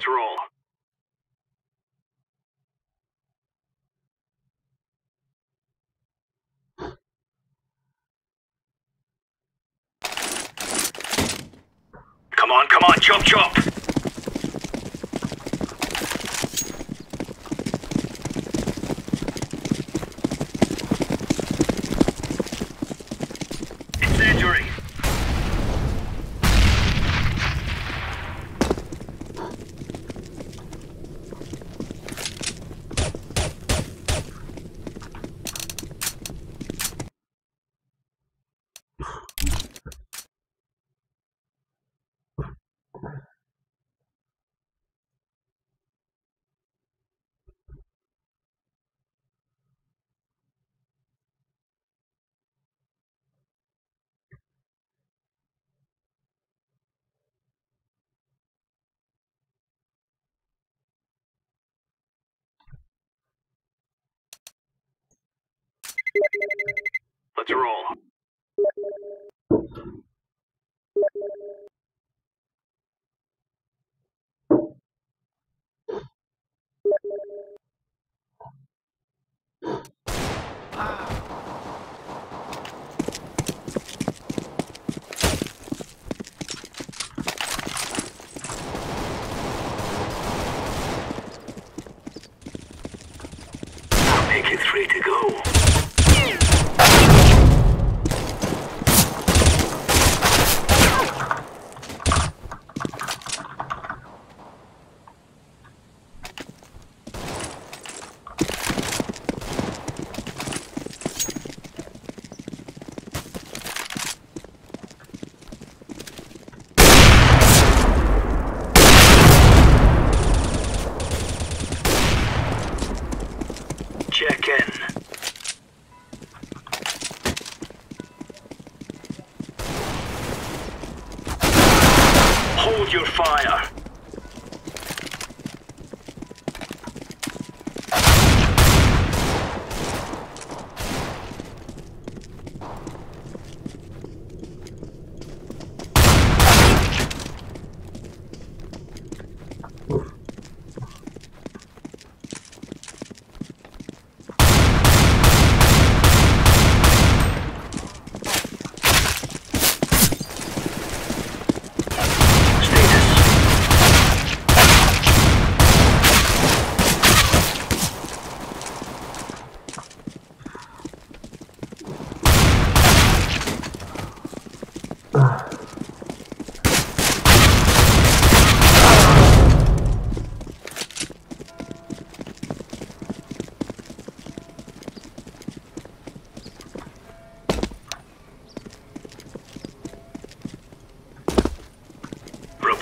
Let's roll. Come on, come on, chop chop! Let's roll. Make it three to go.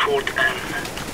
Report in. Um,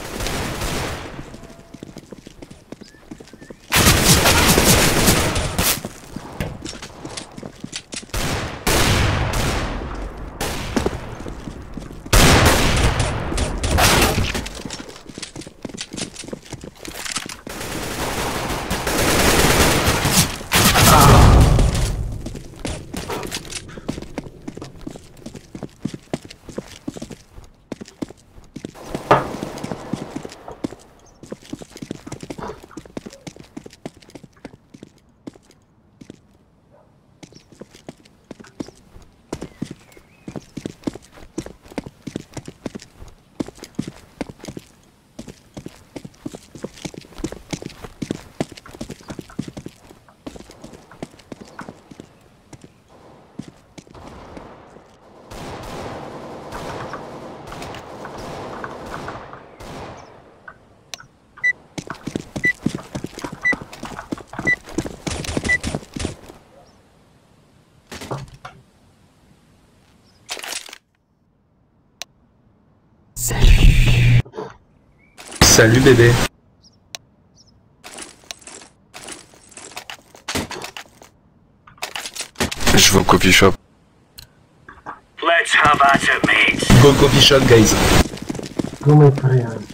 Salut bébé. Je vais au coffee shop. Let's have at it, mates. Go coffee shop guys. Go my friend.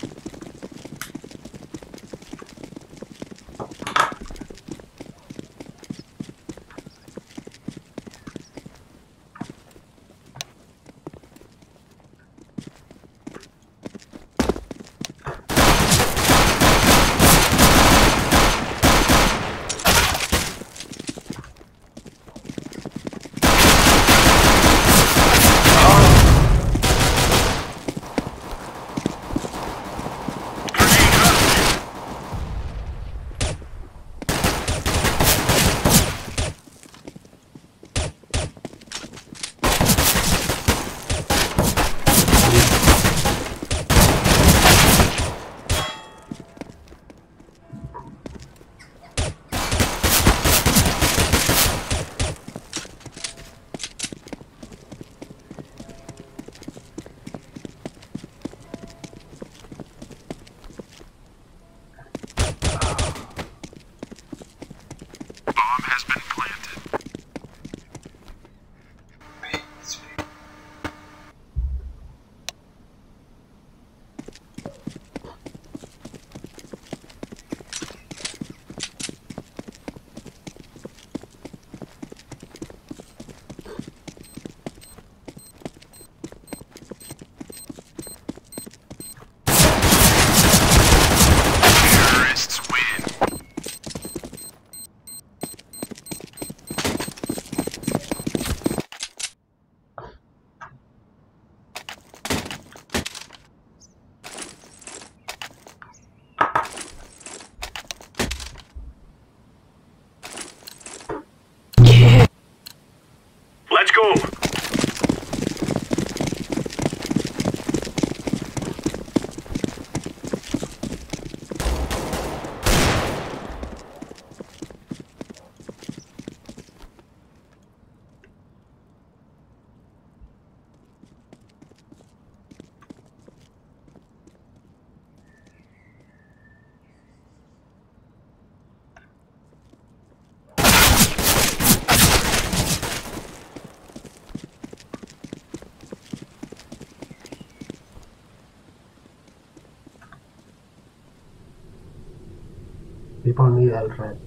pony del rey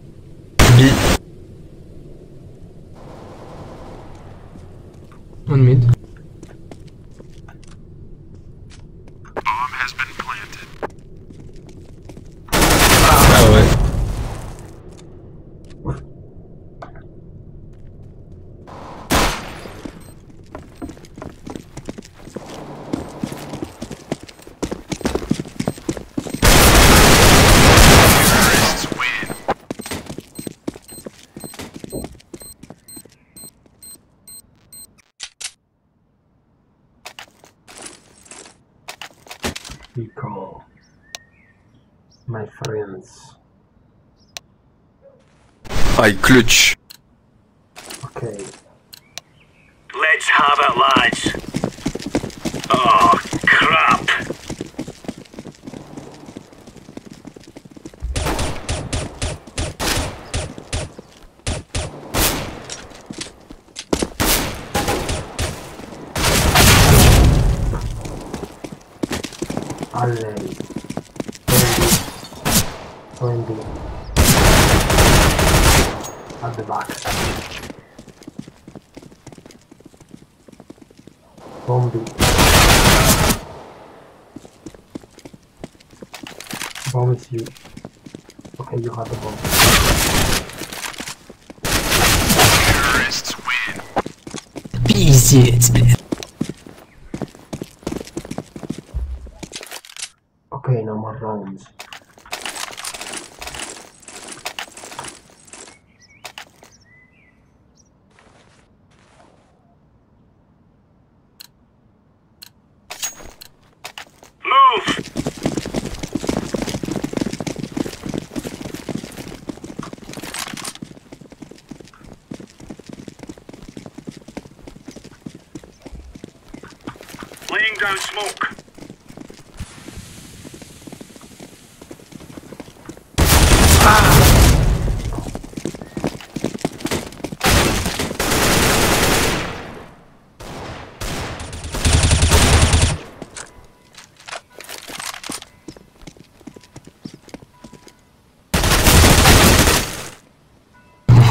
I clutch. Okay. Let's have it, lads. Oh, crap. Alley. hurts you. Okay, you have the bomb. Terrorists win. Easy.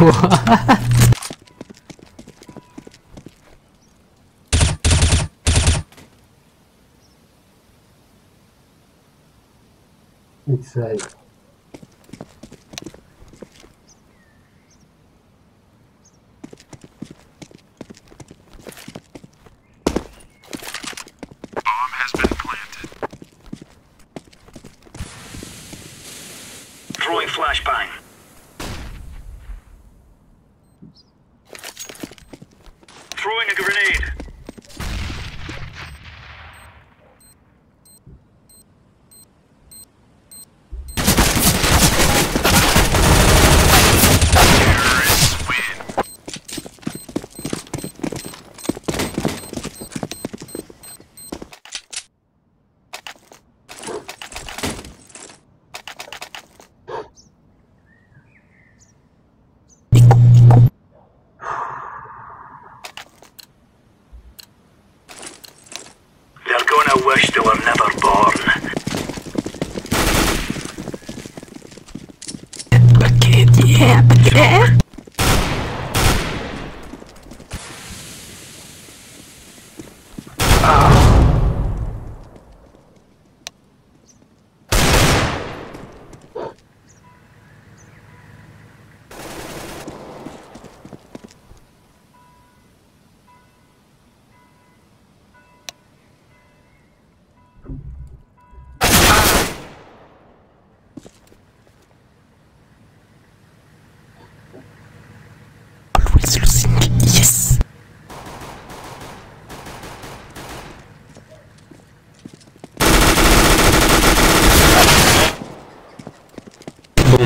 哇哈哈！一猜。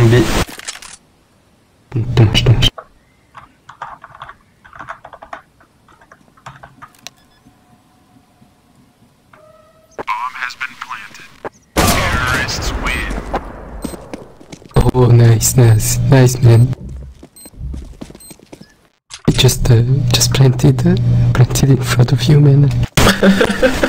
Bombi. Dommage, dommage. Oh, nice, nice, nice, man. It just, uh, just planted, uh, planted in front of you, man.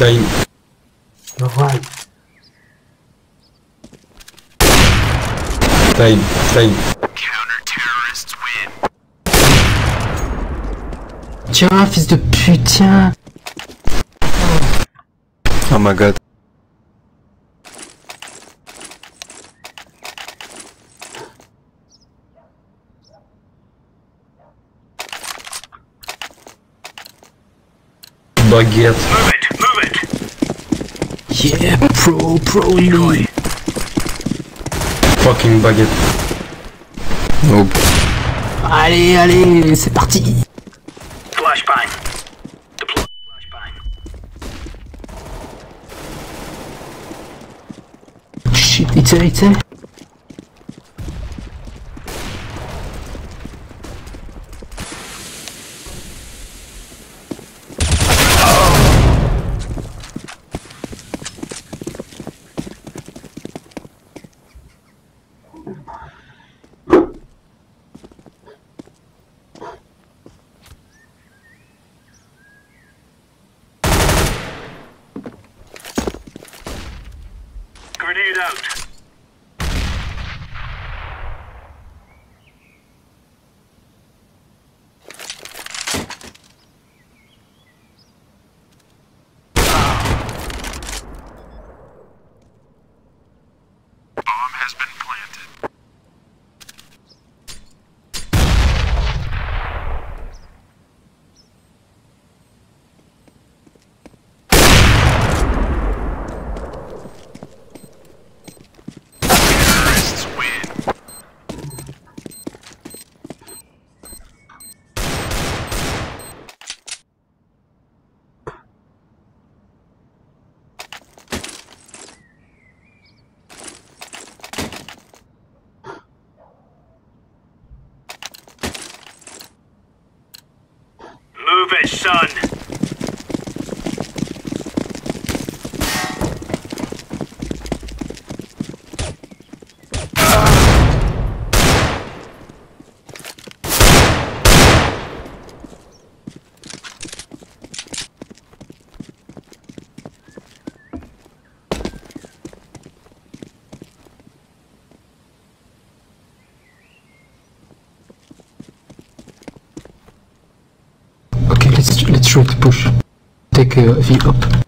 Right, Playtime. you're right. Time. Time. Counter-terrorists win. Tiens, fils de pute, tiens Oh my god. Baguette. Yeah, pro, pro me Fucking baguette. Nope. Allez, allez, c'est parti Flashbang. Deploy flashbang. Shit, it's a, it's a. Move it, son. Okay, let's let's try to push. Take uh, V up.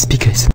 speakers.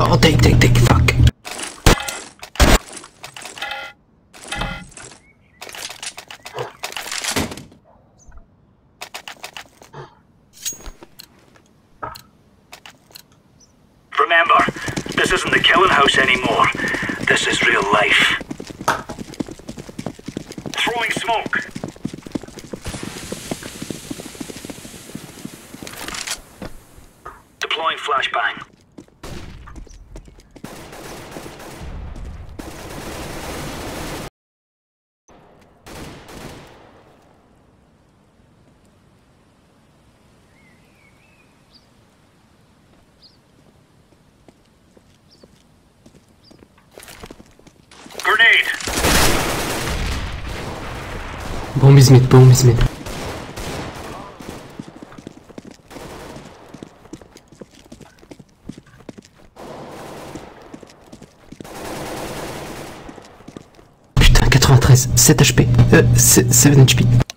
Oh, take, take, take. hizmet boğum hizmet. Putain 93, 7 HP, euh, 7 HP.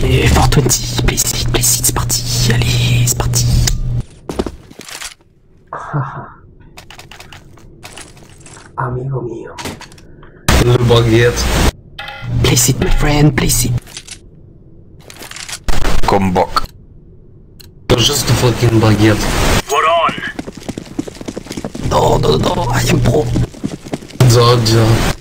Yeah, 420, please it, please it, c'est parti. Allez, c'est parti. Amigo mio. Le baguette. Place it, my friend, place it. Come back. Just a fucking baguette. We're on. No, no, no, I am pro. Dodge.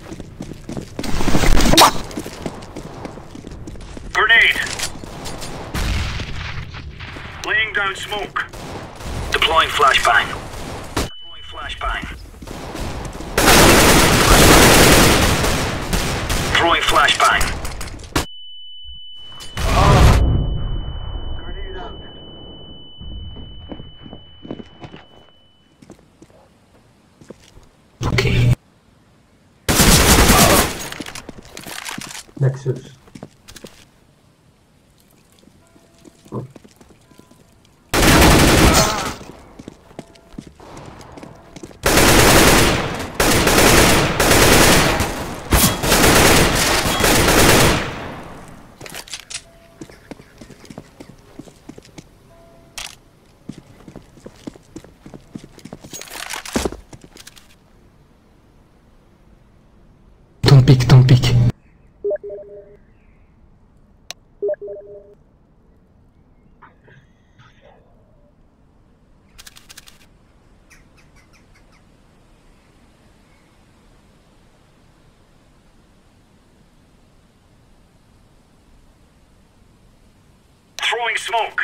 Smoke.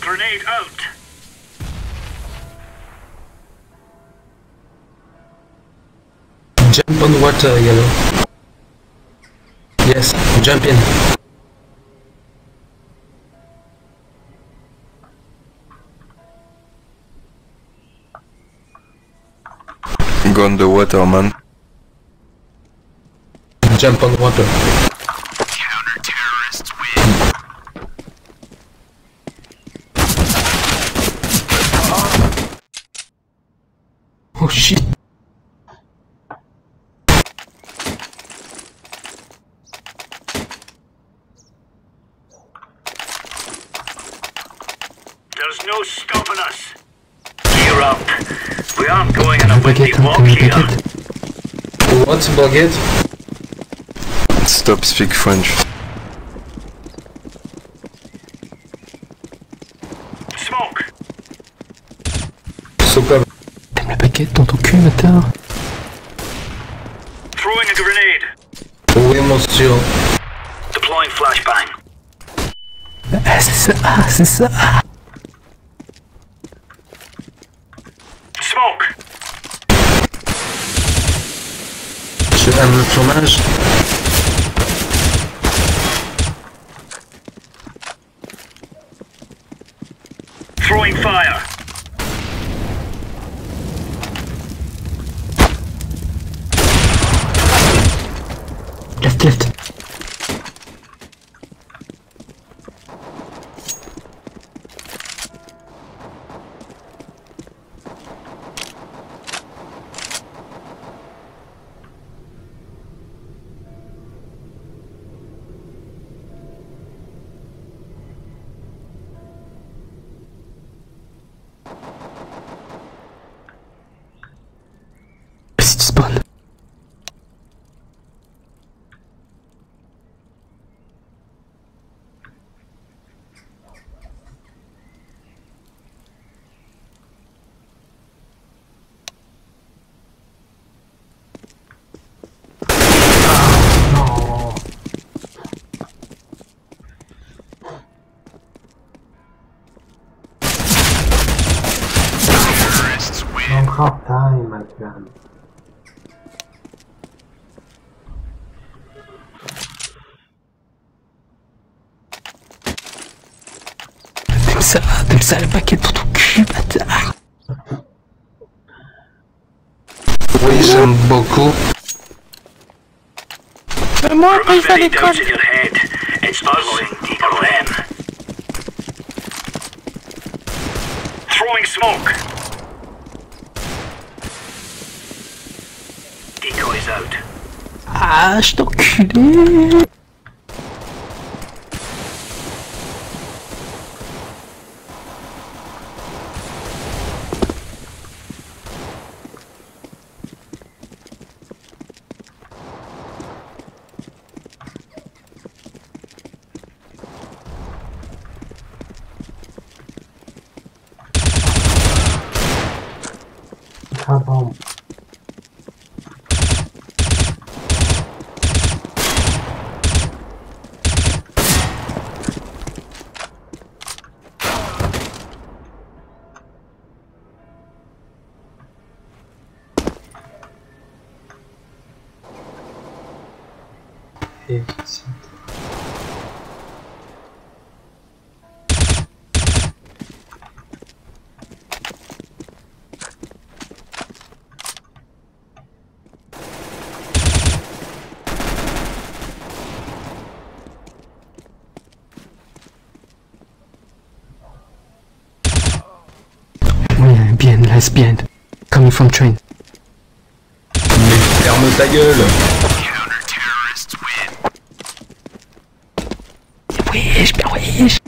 Grenade out. Jump on the water, yellow. Yes, jump in. Go on the water, man. Jump on the water. Windy Baguette, hein, une baguette What, baguette? Stop speak French. Smoke. Super. T'aimes la baguette dans ton cul, bâtard? Throwing a grenade. Oui, monsieur. Deploying flashbang. Ah, c'est ça, ah, c'est ça. ah. Solange T'aimes ça, t'aimes ça la baguette dans ton cul, bâtard Oui, j'aime beaucoup. Moi, Remove any doubts in your head. It's. Throwing smoke. あー、足ときれい。Un bien. Coming from train. Mais ferme ta gueule Wesh, bien wesh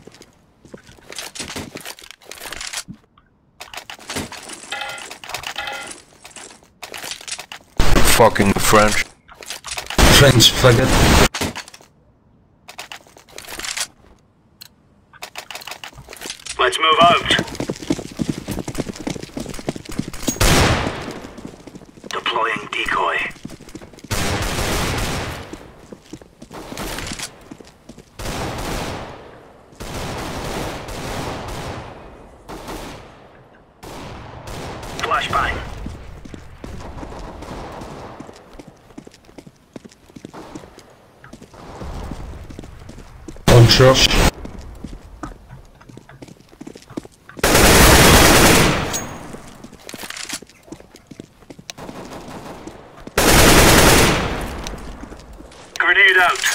Fucking French. French faggot. On church. Grenade out.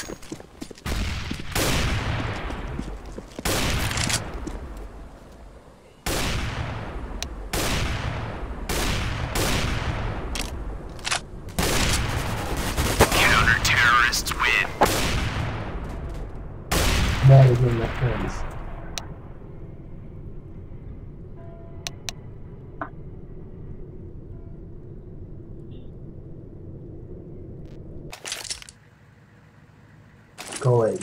Go away.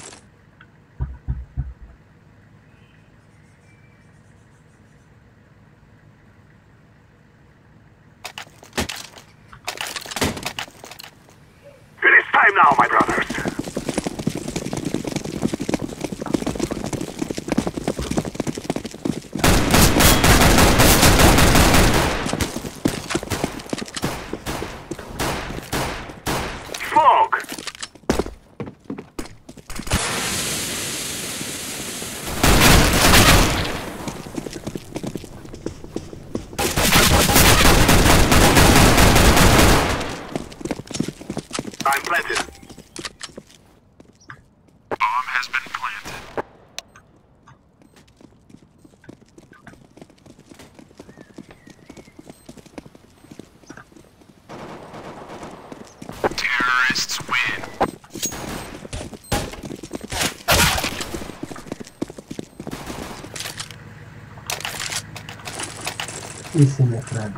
defenetrado.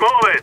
moment. move it.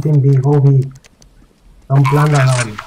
something big, go. Don't plan.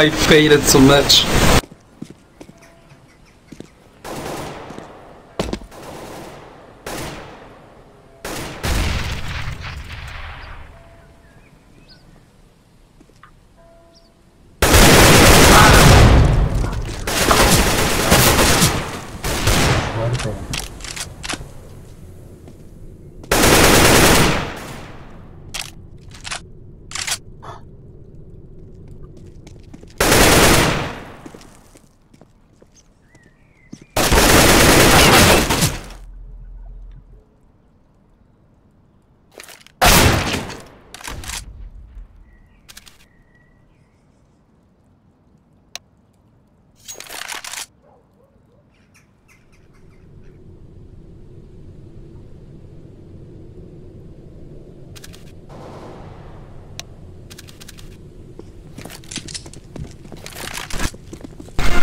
I failed so much.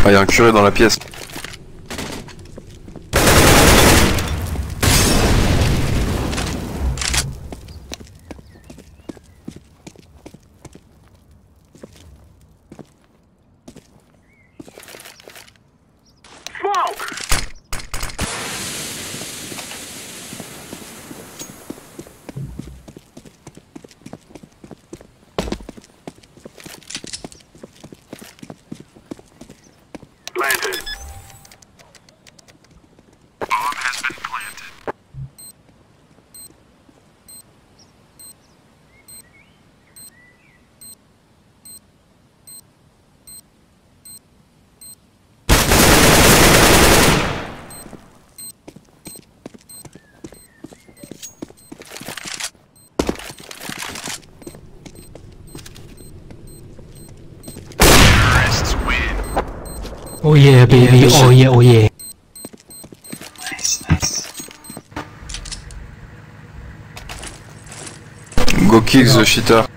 Ah, y un curé dans la pièce. Yeah, baby. Oh yeah, oh yeah. Go kill the cheater.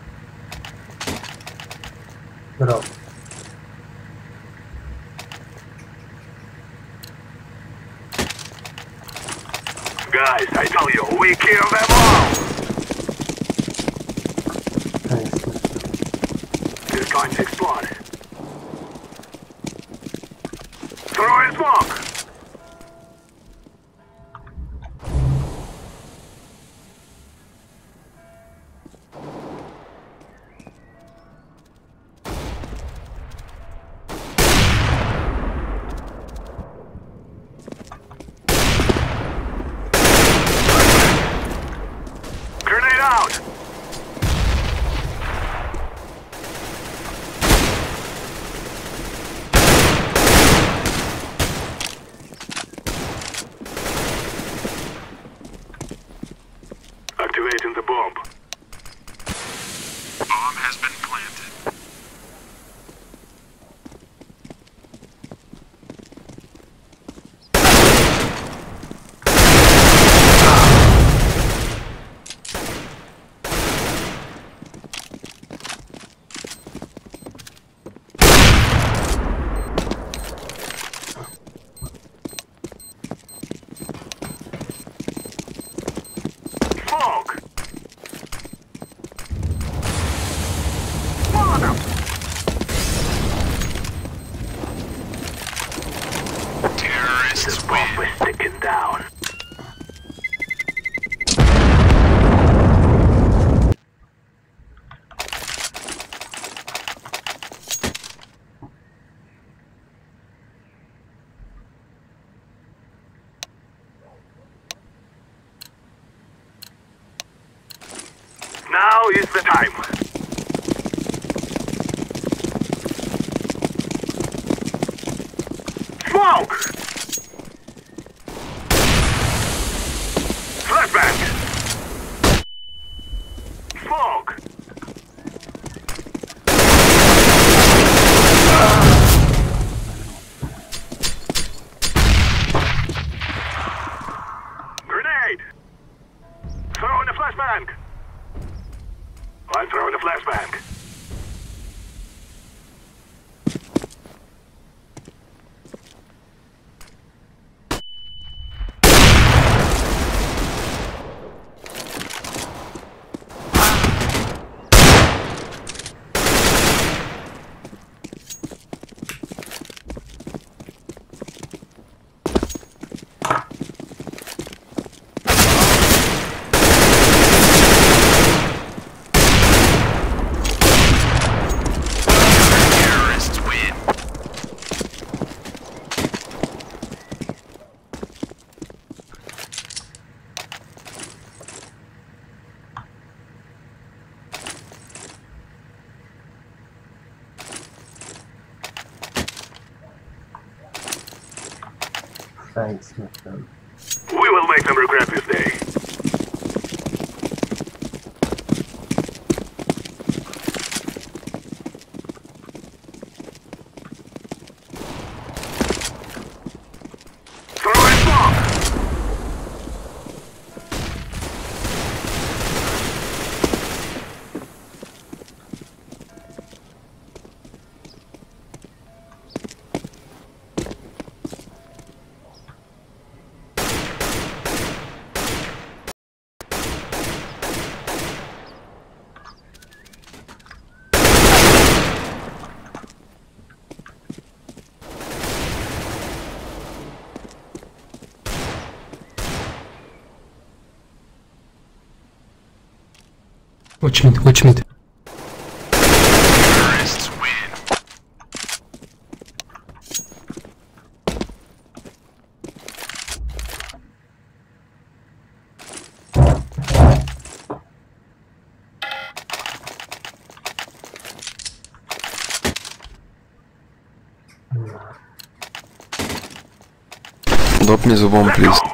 Smoke! Watch mid, watch mid. Доп не зубом, плиз.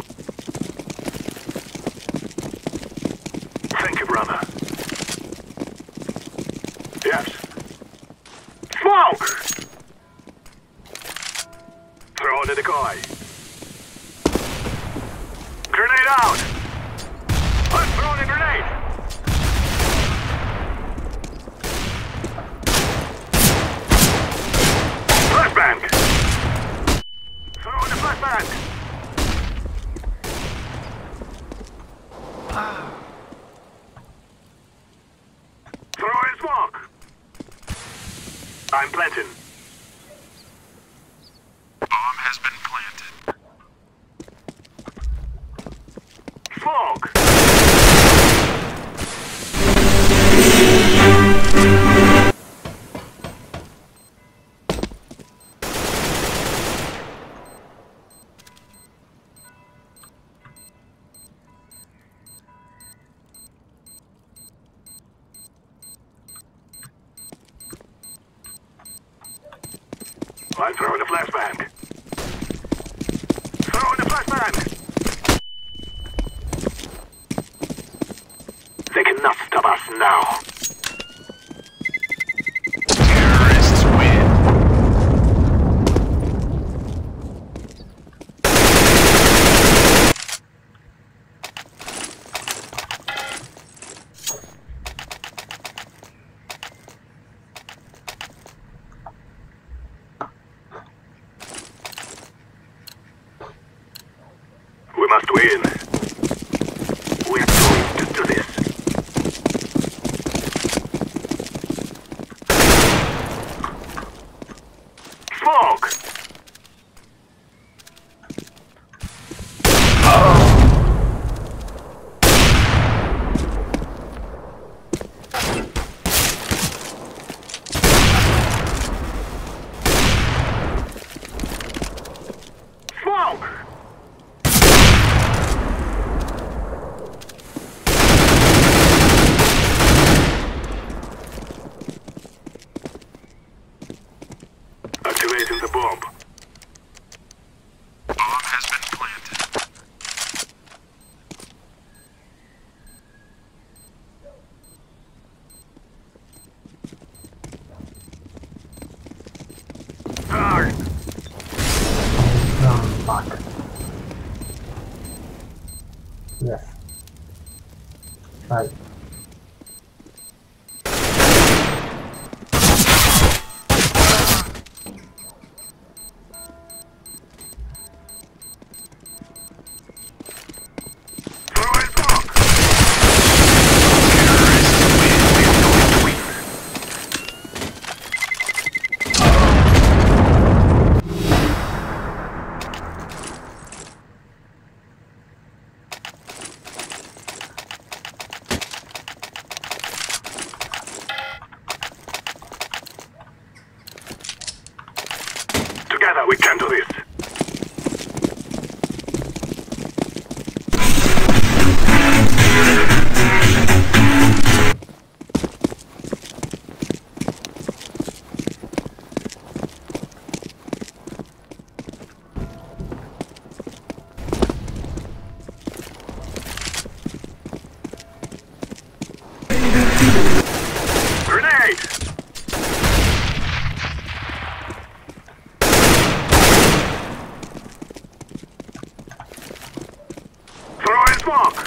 Smoke.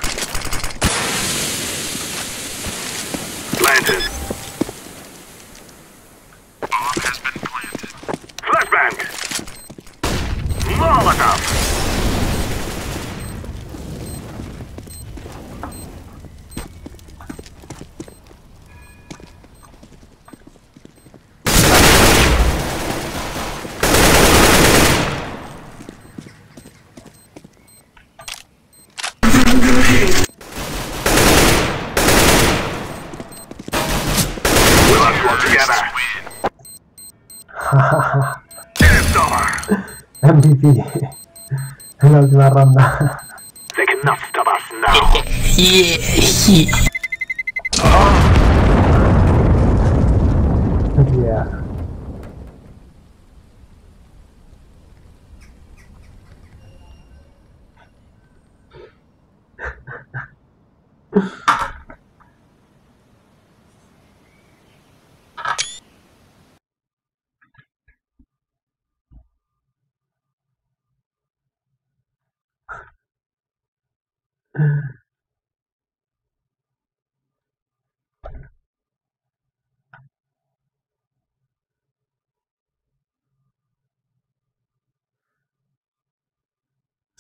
sí. en la última ronda.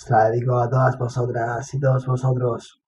la dedico a todas vosotras y todos vosotros.